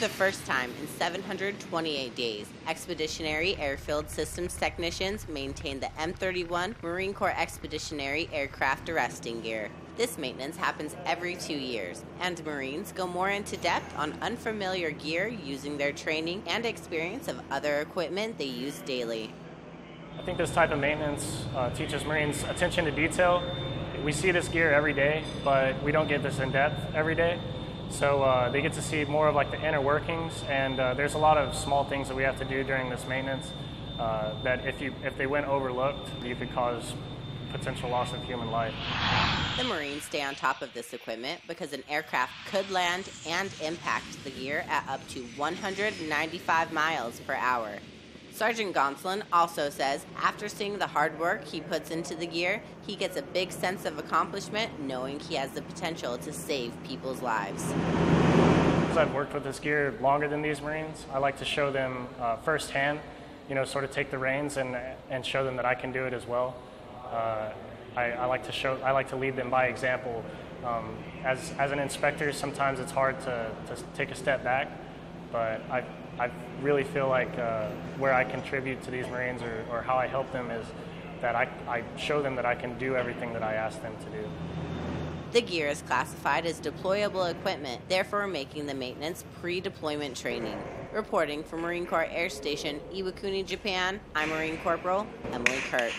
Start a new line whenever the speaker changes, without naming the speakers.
the first time in 728 days, Expeditionary Airfield Systems technicians maintain the M31 Marine Corps Expeditionary Aircraft Arresting Gear. This maintenance happens every two years, and Marines go more into depth on unfamiliar gear using their training and experience of other equipment they use daily.
I think this type of maintenance uh, teaches Marines attention to detail. We see this gear every day, but we don't get this in depth every day. So uh, they get to see more of like the inner workings, and uh, there's a lot of small things that we have to do during this maintenance uh, that if you if they went overlooked, you could cause potential loss of human life.
The Marines stay on top of this equipment because an aircraft could land and impact the gear at up to 195 miles per hour. Sergeant Gonsoulin also says after seeing the hard work he puts into the gear, he gets a big sense of accomplishment knowing he has the potential to save people's lives.
I've worked with this gear longer than these Marines, I like to show them uh, firsthand, you know, sort of take the reins and, and show them that I can do it as well. Uh, I, I, like to show, I like to lead them by example. Um, as, as an inspector, sometimes it's hard to, to take a step back, but I, I really feel like uh, where I contribute to these Marines or, or how I help them is that I, I show them that I can do everything that I ask them to do.
The gear is classified as deployable equipment, therefore making the maintenance pre-deployment training. Reporting from Marine Corps Air Station Iwakuni, Japan, I'm Marine Corporal Emily Kirk.